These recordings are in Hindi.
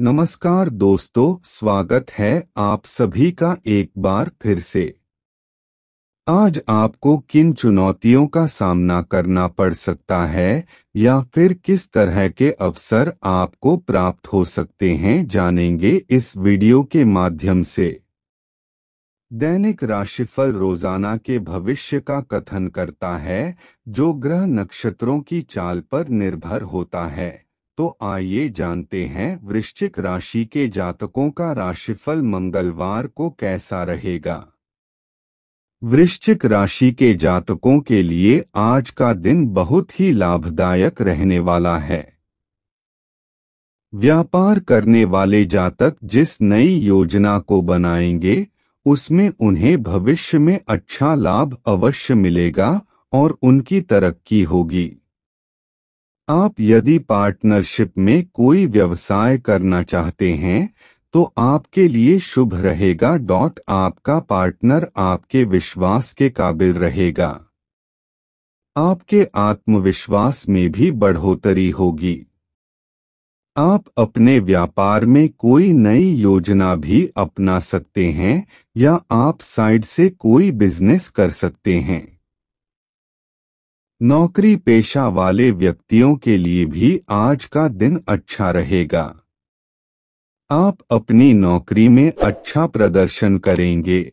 नमस्कार दोस्तों, स्वागत है आप सभी का एक बार फिर से। आज आपको किन चुनौतियों का सामना करना पड़ सकता है, या फिर किस तरह के अवसर आपको प्राप्त हो सकते हैं, जानेंगे इस वीडियो के माध्यम से। दैनिक राशिफल रोज़ाना के भविष्य का कथन करता है, जो ग्रह नक्षत्रों की चाल पर निर्भर होता है। तो आइए जानते हैं वृश्चिक राशि के जातकों का राशिफल मंगलवार को कैसा रहेगा। वृश्चिक राशि के जातकों के लिए आज का दिन बहुत ही लाभदायक रहने वाला है। व्यापार करने वाले जातक जिस नई योजना को बनाएँगे, उसमें उन्हें भविष्य में अच्छा लाभ अवश्य मिलेगा और उनकी तरक्की होगी। आप यदि पार्टनरशिप में कोई व्यवसाय करना चाहते हैं तो आपके लिए शुभ रहेगा डॉट आपका पार्टनर आपके विश्वास के काबिल रहेगा। आपके आत्मविश्वास में भी बढ़ोतरी होगी। आप अपने व्यापार में कोई नई योजना भी अपना सकते हैं या आप साइड से कोई बिज़नेस कर सकते हैं। नौकरी पेशा वाले व्यक्तियों के लिए भी आज का दिन अच्छा रहेगा। आप अपनी नौकरी में अच्छा प्रदर्शन करेंगे,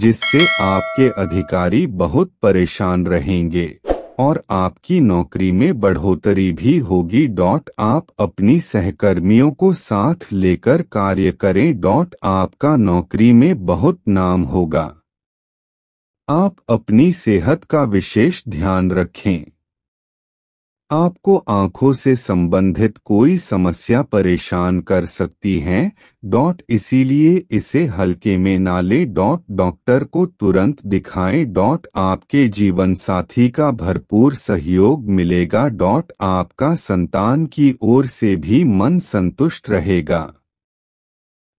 जिससे आपके अधिकारी बहुत परेशान रहेंगे, और आपकी नौकरी में बढ़ोतरी भी होगी। डॉट आप अपनी सहकर्मियों को साथ लेकर कार्य करें। डॉट आपका नौकरी में बहुत नाम होगा। आप अपनी सेहत का विशेष ध्यान रखें। आपको आँखों से संबंधित कोई समस्या परेशान कर सकती है, डॉट इसीलिए इसे हल्के में ना ले डॉट डॉक्टर को तुरंत दिखाएँ, डॉट आपके जीवन साथी का भरपूर सहयोग मिलेगा, डॉट आपका संतान की ओर से भी मन संतुष्ट रहेगा।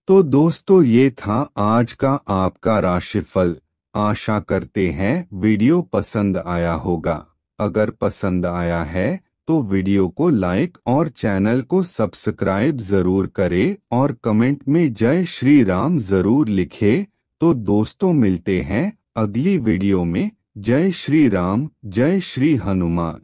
तो दोस्तों, ये था आज का आपका राशिफल। आशा करते हैं वीडियो पसंद आया होगा। अगर पसंद आया है तो वीडियो को लाइक और चैनल को सब्सक्राइब ज़रूर करें और कमेंट में जय श्री राम ज़रूर लिखे। तो दोस्तों मिलते हैं अगली वीडियो में। जय श्री राम, जय श्री हनुमान।